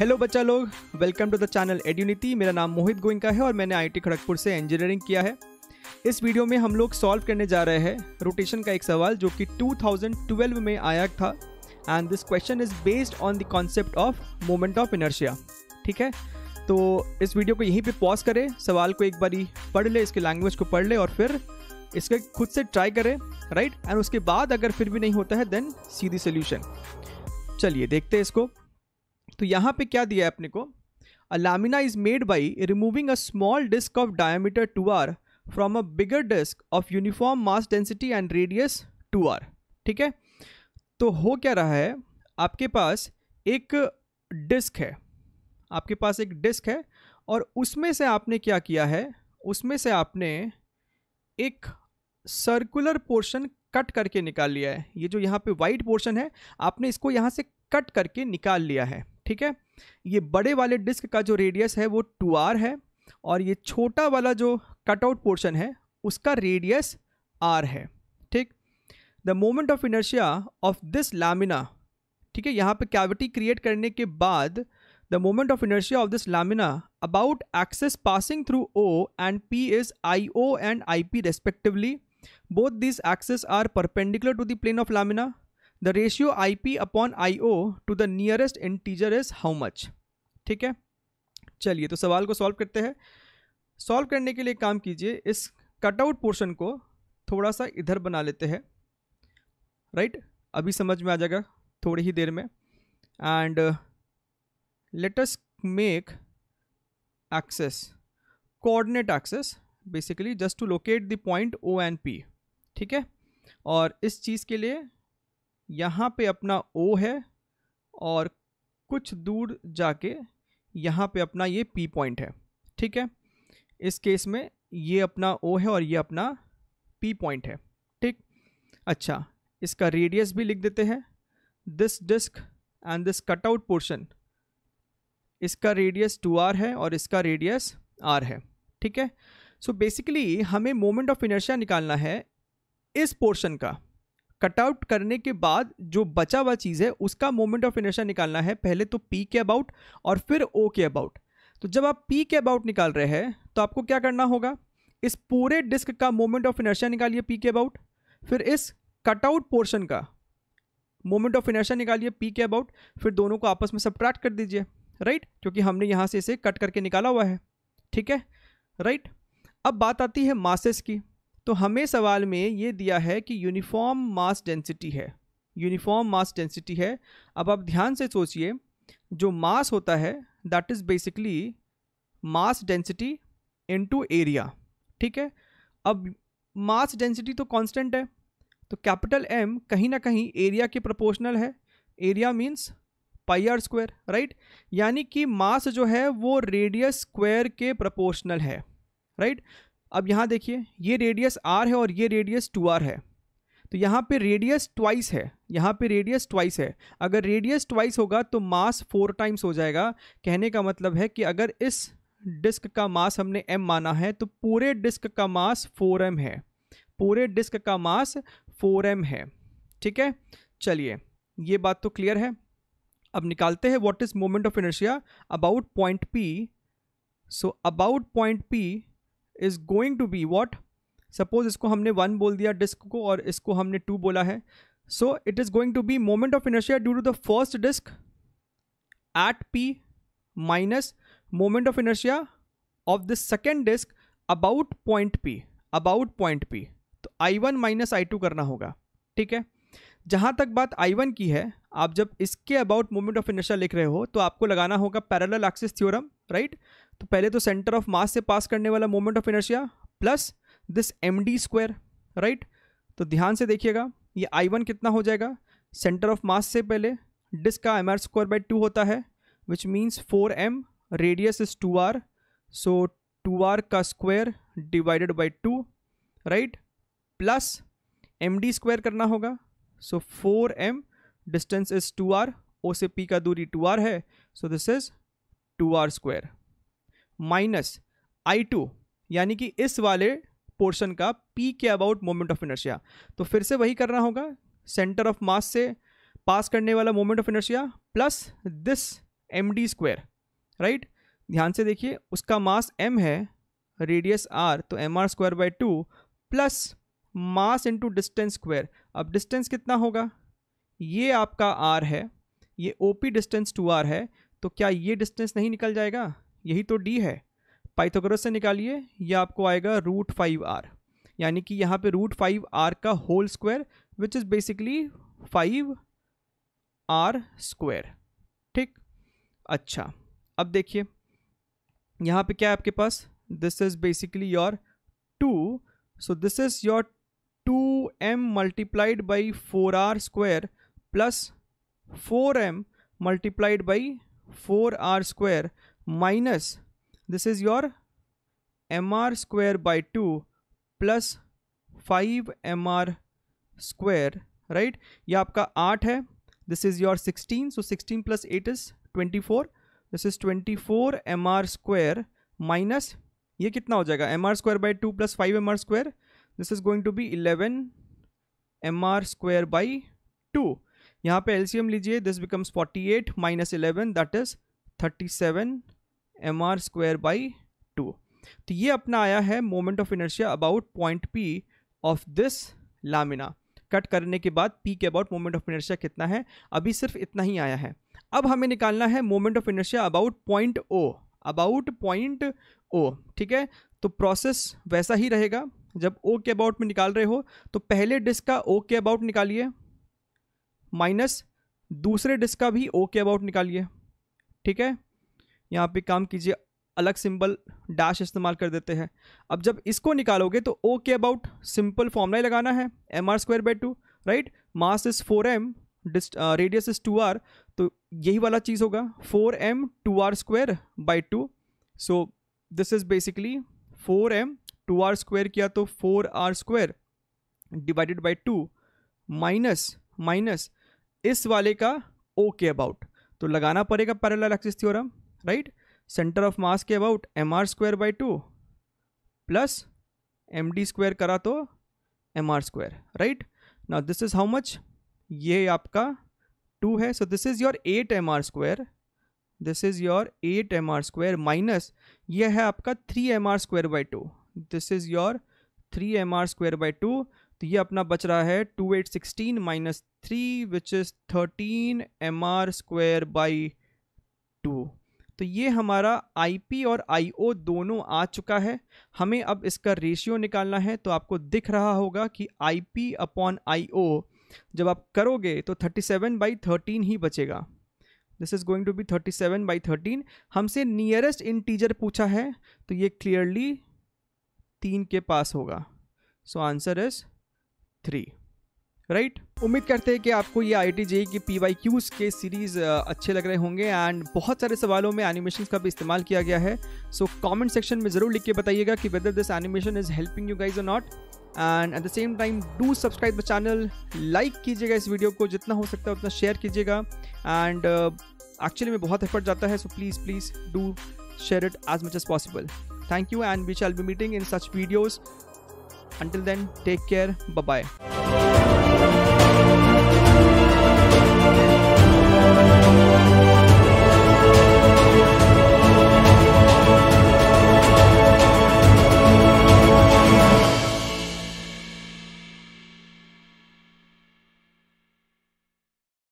Hello बच्चा लोग. Welcome to the channel Edunity मेरा नाम मोहित गोइंका है और मैंने आईटी खड़गपुर से इंजीनियरिंग किया है. इस वीडियो में हम लोग सॉल्व करने जा रहे हैं रोटेशन का एक सवाल जो कि 2012 में आया था. And this question is based on the concept of moment of inertia ठीक है? तो इस वीडियो को यहीं पे पॉज करें. सवाल को एक बारी पढ़ ले, इसके लैंग्वेज को पढ़ ले और फिर इसके खुद से ट्राई करें राइट एंड उसके बाद अगर फिर भी नहीं होता है देन सीधी सोल्यूशन चलिए देखते हैं इसको. तो यहाँ पे क्या दिया है अपने को? A lamina is made by removing a small disc of diameter two R from a bigger disc of uniform mass density and radius two R ठीक है? तो हो क्या रहा है? आपके पास एक डिस्क है। आपके पास एक डिस्क है और उसमें से आपने क्या किया है? उसमें से आपने एक सर्कुलर पोर्शन कट करके निकाल लिया है। ये जो यहाँ पे वाइट पोर्शन है, आपने इसको यहाँ से कट करके निकाल लिया है। ठीक है? ये बड़े वाले डिस्क का जो रेडियस है, वो टू आर है और ये छोटा वाला जो कटआउट पोर्शन है, उसका रेडियस आर है, ठीक? The moment of inertia of this lamina, ठीक है? यहाँ पे कैविटी क्रिएट करने के बाद the moment of inertia of this lamina about axes passing through O and P is I O and I P respectively both these axes are perpendicular to of plane of lamina the ratio ip upon io to the nearest integer is how much ठीक है? चलिए तो सवाल को solve करते हैं। Solve करने के लिए काम कीजिए, इस कटआउट पोर्शन को थोड़ा सा इधर बना लेते हैं। Right right? अभी समझ में आ जाएगा, थोड़ी ही देर में। And let us make axes coordinate axes basically just to locate the point O and P ठीक है? और इस चीज़ के लिए यहाँ पे अपना ओ है और कुछ दूर जाके यहाँ पे अपना ये पी पॉइंट है। ठीक है? इस केस में ये अपना ओ है और ये अपना पी पॉइंट है। ठीक? अच्छा इसका रेडियस भी लिख देते हैं। This disc and this cutout portion इसका रेडियस टू आर है और इसका रेडियस आर है। ठीक है? सो बेसिकली हमें मोमेंट ऑफ़ इनर्शिया निकालना है इस पोर्शन का। कटआउट करने के बाद जो बचा हुआ चीज़ है, उसका मोमेंट ऑफ़ इनर्शिया निकालना है। पहले तो पी के अबाउट और फिर ओ के अबाउट तो जब आप पी के अबाउट निकाल रहे हैं तो आपको क्या करना होगा? इस पूरे डिस्क का मोमेंट ऑफ़ इनर्शिया निकालिए पी के अबाउट फिर इस कटआउट पोर्शन का मोमेंट ऑफ़ इनर्शिया निकालिए पी के अबाउट फिर दोनों को आपस में सब्ट्रैक्ट कर दीजिए। राइट क्योंकि हमने यहाँ से इसे कट करके निकाला हुआ है। ठीक है? राइट अब बात आती है मासेस की। तो हमें सवाल में ये दिया है कि यूनिफॉर्म मास डेंसिटी है। यूनिफॉर्म मास डेंसिटी है। अब आप ध्यान से सोचिए, जो मास होता है that is basically mass density into area ठीक है? अब मास डेंसिटी तो कांस्टेंट है तो कैपिटल एम कहीं ना कहीं एरिया के प्रोपोर्शनल है। Area means pi R square right यानी कि मास जो है, वो रेडियस स्क्वायर के प्रोपोर्शनल है राइट अब यहाँ देखिए, ये रेडियस आर है और ये रेडियस टू आर है। तो यहाँ पे रेडियस ट्वाइस है, यहाँ पे रेडियस ट्वाइस है। अगर रेडियस ट्वाइस होगा तो मास फोर टाइम्स हो जाएगा। कहने का मतलब है कि अगर इस डिस्क का मास हमने एम माना है तो पूरे डिस्क का मास फोर एम है। पूरे डिस्क का मास फोर एम है। ठीक है? चलिए, ये बात तो क्लियर है। अब निकालते हैं what is moment of inertia about point P so about point P is going to be what suppose इसको हमने वन बोल दिया डिस्क को और इसको हमने टू बोला है। So it is going to be moment of inertia due to the first disc at P minus moment of inertia of the second disc about point P about point P तो I one minus I two करना होगा, ठीक है? जहाँ तक बात I one की है, आप जब इसके अबाउट मोमेंट ऑफ़ इनर्शिया लिख रहे हो तो आपको लगाना होगा पैरेलल एक्सिस थ्योरम राइट? तो पहले तो सेंटर ऑफ़ मास से पास करने वाला moment of inertia plus this M D square right तो ध्यान से देखिएगा, ये आई वन कितना हो जाएगा? सेंटर ऑफ़ मास से पहले डिस्क का M R square by two होता है which means four M radius is two R so two R का square divided by two right plus M D square करना होगा so four M distance is two R O से P का दूरी two R है so this is two R square. Minus I two यानी कि इस वाले पोर्शन का पी के अबाउट मोमेंट ऑफ़ इनर्शिया। तो फिर से वही करना होगा, सेंटर ऑफ़ मास से पास करने वाला moment of inertia plus this M D square, right? ध्यान से देखिए, उसका मास एम है, रेडियस आर तो M R square by two plus mass into distance square अब डिस्टेंस कितना होगा? ये आपका आर है, ये O P distance two R है तो क्या ये डिस्टेंस नहीं निकल जाएगा? यही तो डी है। पाइथागोरस से निकालिए, ये आपको आएगा रूट फाइव आर यानी कि यहाँ पे रूट फाइव आर का whole square which is basically five R square ठीक? अच्छा अब देखिए। यहाँ पे क्या है आपके पास? This is basically your two so this is your two M multiplied by four R square plus four M multiplied by four R square minus this is your M R square by two plus five M R square right ये आपका आठ है this is your sixteen so sixteen plus eight is twenty four this is twenty four M R square minus ये कितना हो जाएगा? M R square by two plus five M R square this is going to be eleven M R square by two यहाँ पे LCM लीजिए this becomes forty eight minus eleven that is thirty seven M R square by two तो ये अपना आया है moment of inertia about point P of this lamina cut करने के बाद पी के अबाउट मोमेंट ऑफ़ इनर्शिया कितना है? अभी सिर्फ़ इतना ही आया है। अब हमें निकालना है moment of inertia about point O about point O ठीक है? तो प्रोसेस वैसा ही रहेगा। जब ओ के अबाउट में निकाल रहे हो तो पहले डिस्क का ओ के अबाउट निकालिए। माइनस दूसरे डिस्क का भी ओ के अबाउट निकालिए। ठीक है? यहाँ पे काम कीजिए, अलग सिंबल डैश इस्तेमाल कर देते हैं। अब जब इसको निकालोगे तो ओ के अबाउट सिंपल फॉर्मूला ही लगाना है, M R square by two, right? Mass is four M radius is two R तो यही वाला चीज़ होगा, four M two R square by two. So this is basically four M two R square किया तो four R square divided by two minus minus इस वाले का ओ के अबाउट। तो लगाना पड़ेगा parallel axis theorem right centre of mass के about M R square by two plus M D square करा तो एम आर स्क्वायर राइट ना दिस इज़ हाउ मच ये आपका टू है। So this is your eight M R square this is your eight M R square minus ये है आपका three M R square by two this is your three M R square by two तो ये अपना बच रहा है two eight sixteen minus three which is thirteen M R square by two तो ये हमारा आईपी और आईओ दोनों आ चुका है। हमें अब इसका रेशियो निकालना है। तो आपको दिख रहा होगा कि आई पी अपॉन आईओ जब आप करोगे तो 37 सेवन बाई थर्टीन ही बचेगा। This is going to be 37 seven by thirteen हमसे नियरेस्ट इंटीजर पूछा है। तो ये क्लियरली तीन के पास होगा। So answer is three right right? उम्मीद करते हैं कि आपको ये आई टी जे की पी वाई क्यूज़ के सीरीज़ अच्छे लग रहे होंगे एंड बहुत सारे सवालों में एनिमेशन का भी इस्तेमाल किया गया है। सो कमेंट सेक्शन में ज़रूर लिख के बताइएगा कि weather this animation is helping you guys और not and at the same time do subscribe the channel like कीजिएगा इस वीडियो को, जितना हो सकता है उतना शेयर कीजिएगा। एंड एक्चुअली में बहुत एफर्ट जाता है so please please do share it as much as possible thank you and we shall be meeting in such videos until then take care. Bye bye